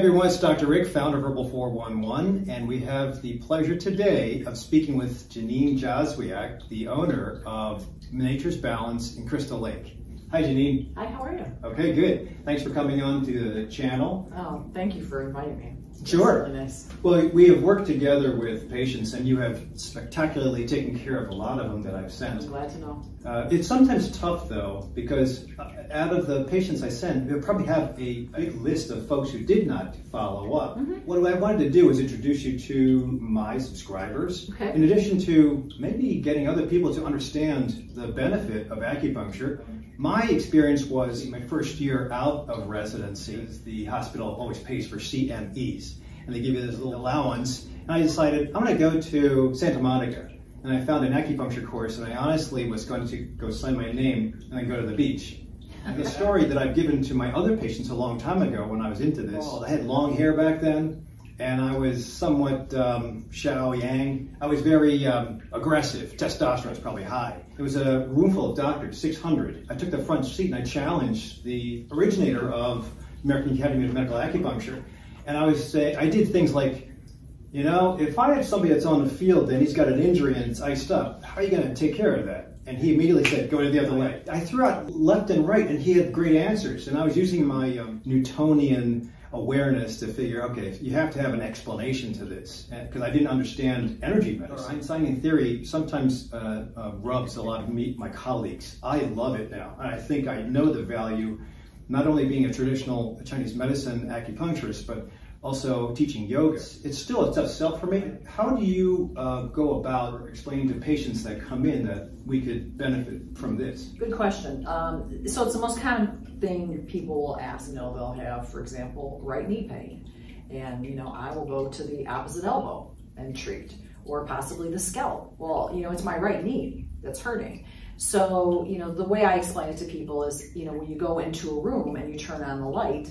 Everyone, it's Dr. Rick, founder of Herbal 411, and we have the pleasure today of speaking with Janine Joswiak, the owner of Nature's Balance in Crystal Lake. Hi Janine. Hi, how are you? Okay, good. Thanks for coming on to the channel. Oh, thank you for inviting me. Sure. Really nice. Well, we have worked together with patients, and you have spectacularly taken care of a lot of them that I've sent. I'm glad to know. Uh, it's sometimes tough though, because uh, out of the patients I send, we probably have a big list of folks who did not follow up. What I wanted to do is introduce you to my subscribers, Okay. in addition to maybe getting other people to understand the benefit of acupuncture. My experience was my first year out of residency, the hospital always pays for CMEs, and they give you this little allowance. And I decided I'm going to go to Santa Monica and I found an acupuncture course, and I honestly was going to go sign my name and then go to the beach. And the story that I've given to my other patients a long time ago when I was into this, oh. I had long hair back then, and I was somewhat um, Xiao Yang. I was very um, aggressive. Testosterone was probably high. It was a room full of doctors, 600. I took the front seat and I challenged the originator of American Academy of Medical Acupuncture, and I was say I did things like you know, if I have somebody that's on the field and he's got an injury and it's iced up, how are you going to take care of that? And he immediately said, go to the other leg. I threw out left and right, and he had great answers. And I was using my um, Newtonian awareness to figure, okay, you have to have an explanation to this. Because I didn't understand energy medicine. Einstein in theory sometimes uh, uh, rubs a lot of me, my colleagues. I love it now. And I think I know the value, not only being a traditional Chinese medicine acupuncturist, but also teaching yoga. It's still a tough sell for me. How do you uh, go about explaining to patients that come in that we could benefit from this? Good question. Um, so it's the most common thing people will ask. You know, they'll have, for example, right knee pain, and you know, I will go to the opposite elbow and treat, or possibly the scalp. Well, you know, it's my right knee that's hurting. So, you know, the way I explain it to people is, you know, when you go into a room and you turn on the light,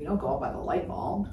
you don't go by the light bulb,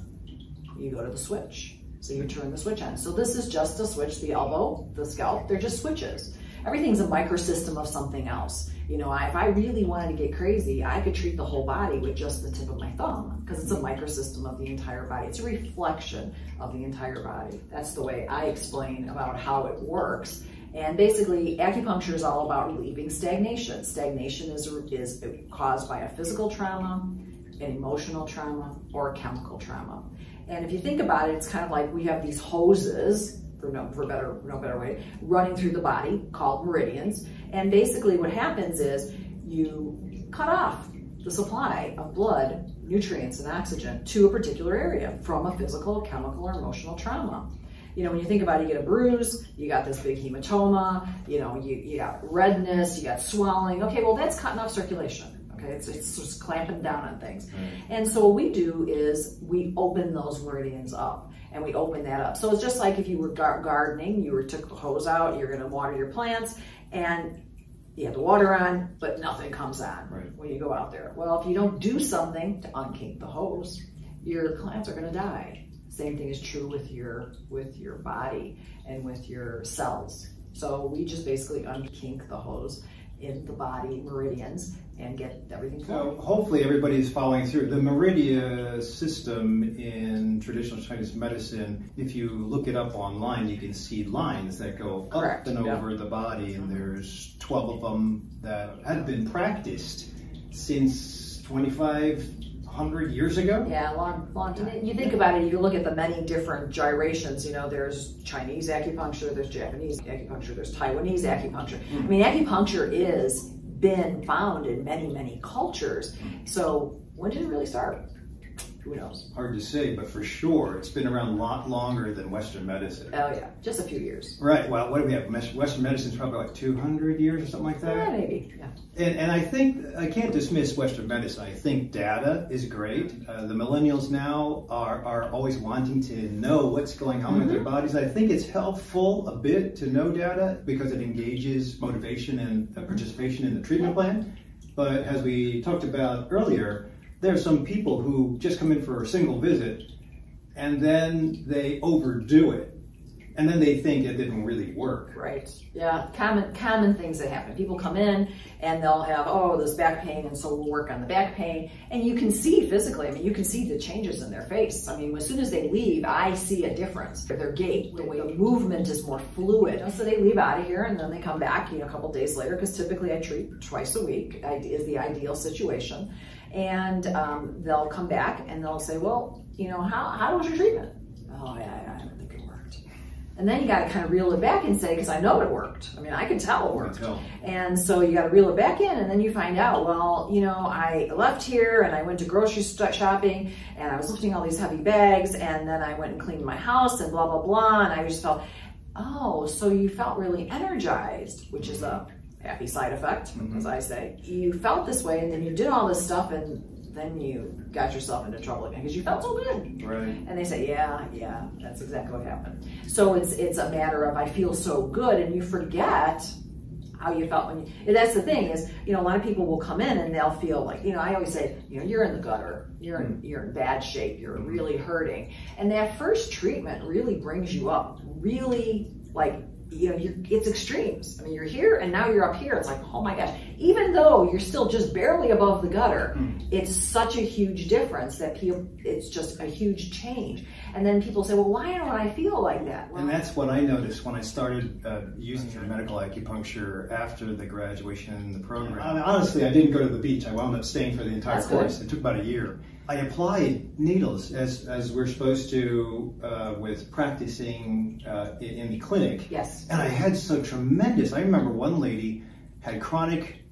you go to the switch. So you turn the switch on. So this is just a switch, the elbow, the scalp, they're just switches. Everything's a microsystem of something else. You know, if I really wanted to get crazy, I could treat the whole body with just the tip of my thumb because it's a microsystem of the entire body. It's a reflection of the entire body. That's the way I explain about how it works. And basically, acupuncture is all about relieving stagnation. Stagnation is, is caused by a physical trauma, an emotional trauma or a chemical trauma. And if you think about it, it's kind of like we have these hoses, for no, for better, no better way, running through the body called meridians. And basically what happens is you cut off the supply of blood, nutrients, and oxygen to a particular area from a physical, chemical, or emotional trauma. You know, when you think about it, you get a bruise, you got this big hematoma, you know, you, you got redness, you got swelling. Okay, well, that's cutting off circulation. Okay, it's, it's just clamping down on things. Mm-hmm. And so what we do is we open those meridians up and we open that up. So it's just like if you were gar- gardening, you were took the hose out, you're gonna water your plants and you have the water on, but nothing comes on Right. when you go out there. Well, if you don't do something to unkink the hose, your plants are gonna die. Same thing is true with your with your body and with your cells. So we just basically unkink the hose in the body meridians and get everything. So hopefully everybody is following through. The meridian system in traditional Chinese medicine, if you look it up online, you can see lines that go Correct, up and yeah. over the body, and there's 12 of them that have been practiced since 2,500 years ago. Yeah, long, long time. You think about it, you look at the many different gyrations, you know, there's Chinese acupuncture, there's Japanese acupuncture, there's Taiwanese acupuncture. Hmm. I mean, acupuncture is been found in many, many cultures. So when did it really start? Who knows? Hard to say, but for sure, it's been around a lot longer than Western medicine. Oh yeah, just a few years. Right. Well, what do we have? Mes- Western medicine's probably like 200 years or something like that. Yeah, maybe. Yeah. And, and I think I can't dismiss Western medicine. I think data is great. Uh, the millennials now are, are always wanting to know what's going on with their bodies. I think it's helpful a bit to know data because it engages motivation and uh, participation in the treatment plan. But as we talked about earlier, there are some people who just come in for a single visit and then they overdo it and then they think it didn't really work. Right. Yeah. Common common things that happen. People come in and they'll have oh this back pain, and so we'll work on the back pain, and you can see physically. I mean, you can see the changes in their face. I mean, as soon as they leave, I see a difference. Their gait, the way the movement is more fluid. So they leave out of here, and then they come back, you know, a couple days later, because typically I treat twice a week. Is the ideal situation, and um, they'll come back and they'll say, well, you know, how how was your treatment? Oh yeah, yeah I don't think it worked. and then you got to kind of reel it back and say, because I know it worked. I mean, I can tell it worked. And so you got to reel it back in, and then you find out, well, you know, I left here and I went to grocery shopping and I was lifting all these heavy bags, and then I went and cleaned my house and blah, blah, blah. And I just felt, oh, so you felt really energized, which is a happy side effect, mm-hmm. as I say. You felt this way, and then you did all this stuff, and then you got yourself into trouble again because you felt so good. Right. And they say, yeah, yeah, that's exactly what happened. So it's it's a matter of I feel so good, and you forget how you felt when you. And that's the thing is, you know, a lot of people will come in and they'll feel like, you know, I always say, you know, you're in the gutter, you're in you're in bad shape, you're really hurting, and that first treatment really brings you up, really like you know, it's extremes. I mean, you're here and now you're up here. It's like, oh my gosh. Even though you're still just barely above the gutter, mm. it's such a huge difference that people, it's just a huge change. And then people say, well, why don't I feel like that? Well, and that's what I noticed when I started uh, using the medical acupuncture after the graduation in the program. Mean, honestly, I didn't go to the beach. I wound up staying for the entire that's course. Good. It took about a year. I applied needles as, as we're supposed to uh, with practicing uh, in, in, the clinic. Yes. And I had so tremendous. I remember one lady had chronic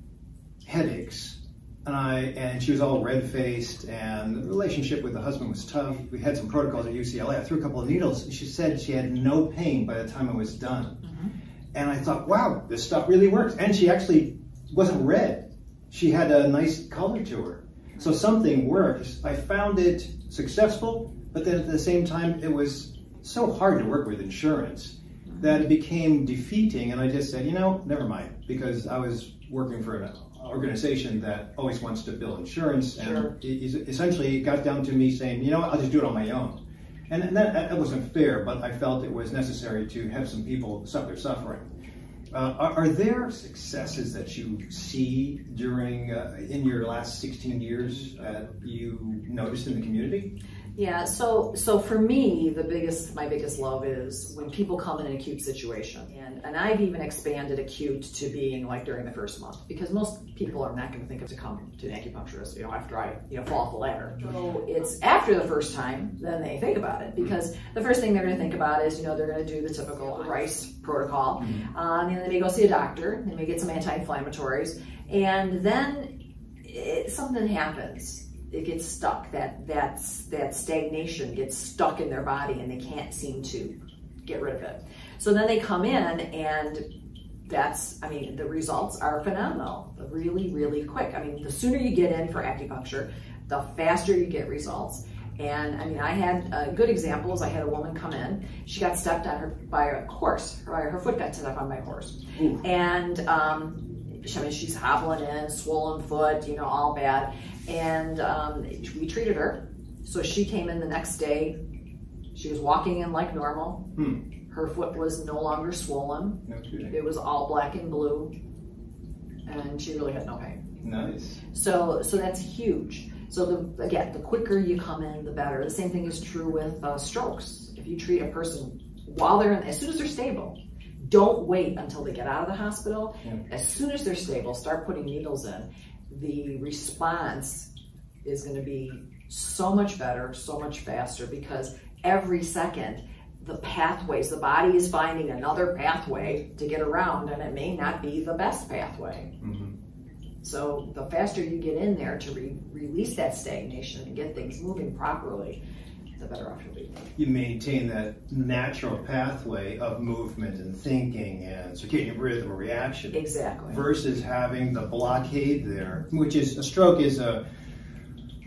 headaches, and I and she was all red faced, and the relationship with the husband was tough. We had some protocols at UCLA. I threw a couple of needles. She said she had no pain by the time I was done. Mm-hmm. And I thought, wow, this stuff really works. And she actually wasn't red. She had a nice color to her. So something works. I found it successful, but then at the same time, it was so hard to work with insurance that it became defeating. And I just said, you know, never mind, because I was working for an organization that always wants to bill insurance. And sure. it, essentially, it got down to me saying, you know what, I'll just do it on my own. And, that, that wasn't fair, but I felt it was necessary to have some people suffer suffering. Uh, are, are, there successes that you see during uh, in your last 16 years that you noticed in the community? Yeah, so so for me, the biggest my biggest love is when people come in an acute situation, and and I've even expanded acute to being like during the first month because most people are not going to think of to come to an acupuncturist, you know, after I you know fall off the ladder. So it's after the first time then they think about it because the first thing they're going to think about is you know they're going to do the typical rice protocol, mm-hmm. um, and then they may go see a doctor, they may get some anti-inflammatories, and then it, something happens it gets stuck. That that's that stagnation gets stuck in their body, and they can't seem to get rid of it. So then they come in, and that's I mean the results are phenomenal, really really quick. I mean the sooner you get in for acupuncture, the faster you get results. And I mean, I had uh, good examples. I had a woman come in. She got stepped on her by a horse. Her, her foot got stepped on by a horse, Ooh. and um, I mean, she's hobbling in, swollen foot, you know, all bad. And um, we treated her. So she came in the next day. She was walking in like normal. Hmm. Her foot was no longer swollen. It was all black and blue. And she really had no pain. Nice. So, so that's huge. So the, again, the quicker you come in, the better. The same thing is true with uh, strokes. If you treat a person while they're in, as soon as they're stable, don't wait until they get out of the hospital. Yeah. As soon as they're stable, start putting needles in. The response is going to be so much better, so much faster because every second the pathways, the body is finding another pathway to get around, and it may not be the best pathway. Mm-hmm. So the faster you get in there to re- release that stagnation and get things moving properly, the better off you'll be. You maintain that natural pathway of movement and thinking and circadian rhythm or reaction. Exactly. Versus having the blockade there, which is a stroke is a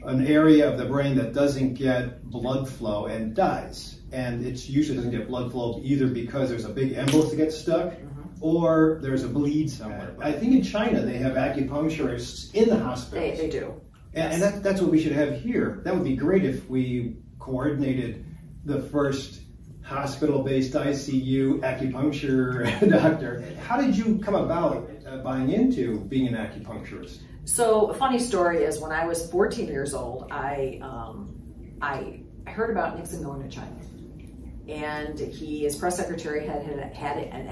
an area of the brain that doesn't get blood flow and dies. And it usually doesn't get blood flow either because there's a big embolus that gets stuck mm-hmm. or there's a bleed somewhere. I think in China they have acupuncturists in the hospital. They, they do. And, yes. and that, that's what we should have here. That would be great if we coordinated the first hospital-based ICU acupuncture doctor. How did you come about uh, buying into being an acupuncturist? So, a funny story is when I was 14 years old, I um, I heard about Nixon going to China, and he, as press secretary, had had, had an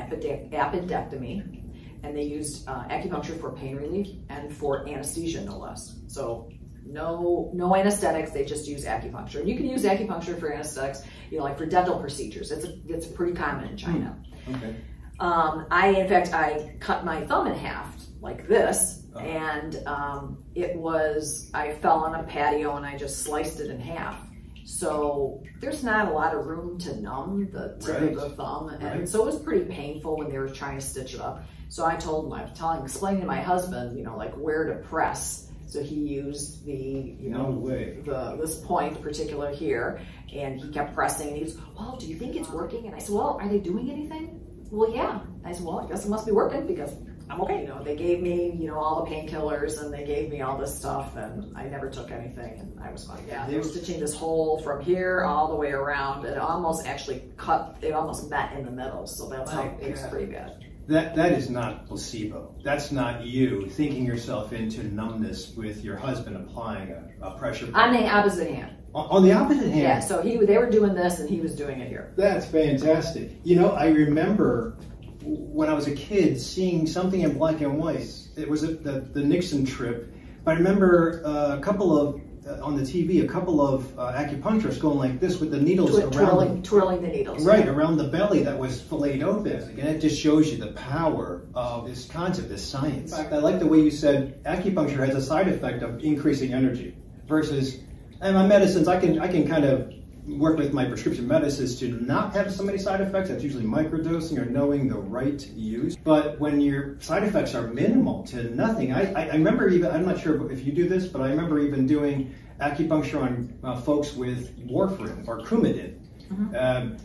appendectomy, and they used uh, acupuncture for pain relief and for anesthesia, no less. So no no anesthetics they just use acupuncture and you can use acupuncture for anesthetics you know like for dental procedures it's a, it's pretty common in china okay um, i in fact i cut my thumb in half like this oh. and um, it was i fell on a patio and i just sliced it in half so there's not a lot of room to numb the tip right. of the thumb and right. so it was pretty painful when they were trying to stitch it up so i told him i was telling explaining to my husband you know like where to press so he used the, you know, no way. the this point particular here, and he kept pressing. And he goes, "Well, do you think it's working?" And I said, "Well, are they doing anything?" Well, yeah. I said, "Well, I guess it must be working because I'm okay." You know, they gave me, you know, all the painkillers and they gave me all this stuff, and I never took anything, and I was fine. Yeah, they were stitching this hole from here all the way around. It almost actually cut. It almost met in the middle, so that's how oh, it was pretty bad. That that is not placebo. That's not you thinking yourself into numbness with your husband applying a, a pressure. On the opposite hand. On, on the opposite hand. Yeah. So he they were doing this and he was doing it here. That's fantastic. You know, I remember when I was a kid seeing something in black and white. It was a, the the Nixon trip. But I remember uh, a couple of uh, on the TV a couple of uh, acupuncturists going like this with the needles Tw- around twirling, the, twirling the needles. Right around the belly that was filleted open. And it just shows you the power of this concept this science. In fact i like the way you said acupuncture has a side effect of increasing energy versus and my medicines. I can i can kind of work with my prescription medicines to not have so many side effects. That's usually microdosing or knowing the right use. But when your side effects are minimal to nothing, I, I, I remember even, I'm not sure if you do this, but I remember even doing acupuncture on uh, folks with warfarin or Coumadin. Mm-hmm. Um,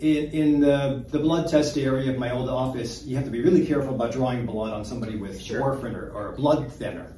in, in the, the blood test area of my old office, you have to be really careful about drawing blood on somebody with sure. warfarin or, or a blood thinner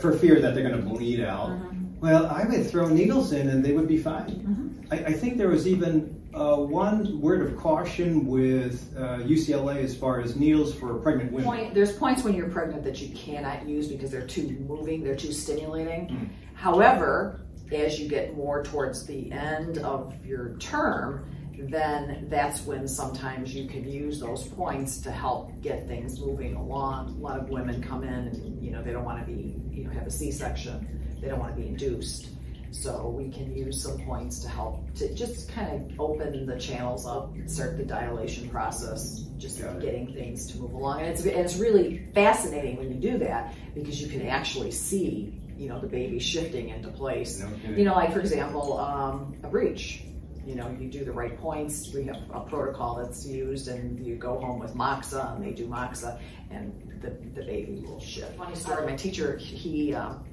for fear that they're going to bleed out. Mm-hmm. Well, I would throw needles in and they would be fine. Mm-hmm. I, I, think there was even uh, one word of caution with uh, UCLA as far as needles for pregnant women. Point, there's points when you're pregnant that you cannot use because they're too moving, they're too stimulating. Mm. However, as you get more towards the end of your term, then that's when sometimes you can use those points to help get things moving along. A lot of women come in and you know they don't want to be you know have a C-section they don't want to be induced. So we can use some points to help to just kind of open the channels up, start the dilation process, just getting things to move along. And it's, and it's really fascinating when you do that because you can actually see, you know, the baby shifting into place. No you know, like for example, um, a breech. You know, you do the right points. We have a protocol that's used, and you go home with Moxa, and they do Moxa, and the, the baby will shift. Funny story. My teacher, he um,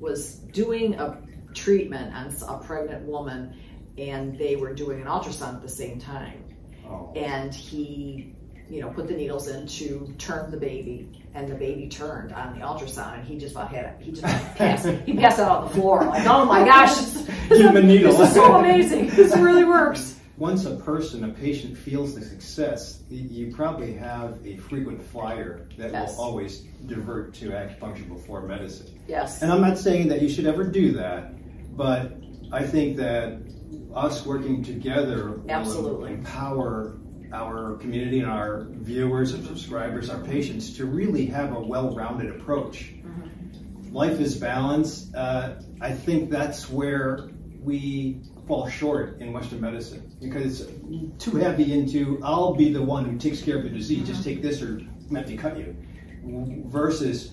was doing a treatment on a pregnant woman and they were doing an ultrasound at the same time. Oh. And he, you know, put the needles in to turn the baby, and the baby turned on the ultrasound, and he just about had it. He just passed. he passed out on the floor, like, oh my gosh, this, Give him needle. This is so amazing. This really works once a person, a patient feels the success, you probably have a frequent flyer that yes. will always divert to acupuncture before medicine. Yes. And I'm not saying that you should ever do that, but I think that us working together Absolutely. will empower our community and our viewers and subscribers, our patients, to really have a well-rounded approach. Mm-hmm. Life is balance. Uh, I think that's where we fall short in Western medicine because it's too heavy into I'll be the one who takes care of the disease, just mm-hmm. take this or let me cut you, versus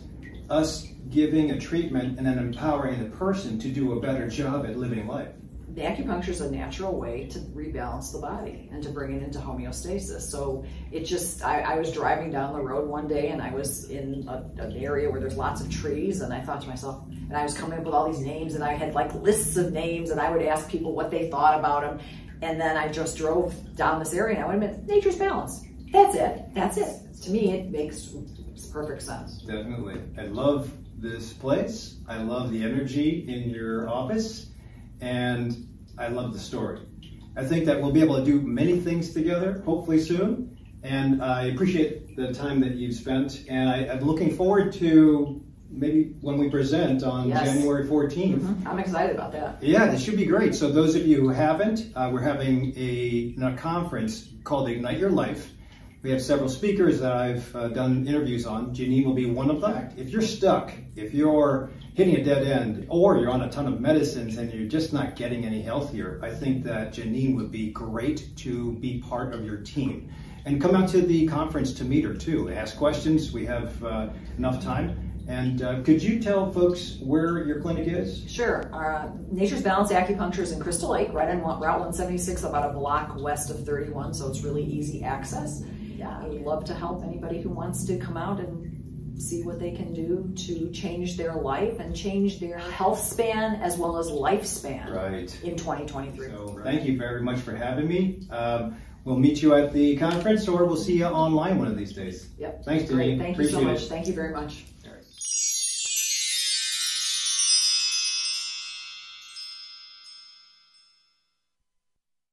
us giving a treatment and then empowering the person to do a better job at living life acupuncture is a natural way to rebalance the body and to bring it into homeostasis. So it just, I, I was driving down the road one day and I was in a, an area where there's lots of trees and I thought to myself, and I was coming up with all these names and I had like lists of names and I would ask people what they thought about them. And then I just drove down this area and I went, admit, nature's balance. That's it. That's it. To me, it makes perfect sense. Definitely. I love this place. I love the energy in your office and I love the story. I think that we'll be able to do many things together, hopefully soon. And I appreciate the time that you've spent. And I, I'm looking forward to maybe when we present on Yes. January 14th. Mhm. I'm excited about that. Yeah, this should be great. So those of you who haven't, uh, we're having a, a conference called Ignite Your Life. We have several speakers that I've uh, done interviews on. Janine will be one of them. If you're stuck, if you're hitting a dead end, or you're on a ton of medicines and you're just not getting any healthier, I think that Janine would be great to be part of your team. And come out to the conference to meet her too. Ask questions. We have uh, enough time. And uh, could you tell folks where your clinic is? Sure. Uh, Nature's Balance Acupuncture is in Crystal Lake, right on Route 176, about a block west of 31, so it's really easy access. Yeah, I would love to help anybody who wants to come out and see what they can do to change their life and change their health span as well as lifespan Right. in 2023. So thank you very much for having me. Um, we'll meet you at the conference or we'll see you online one of these days. Yep. Thanks. Denise. Thank you so much. it. Thank you very much.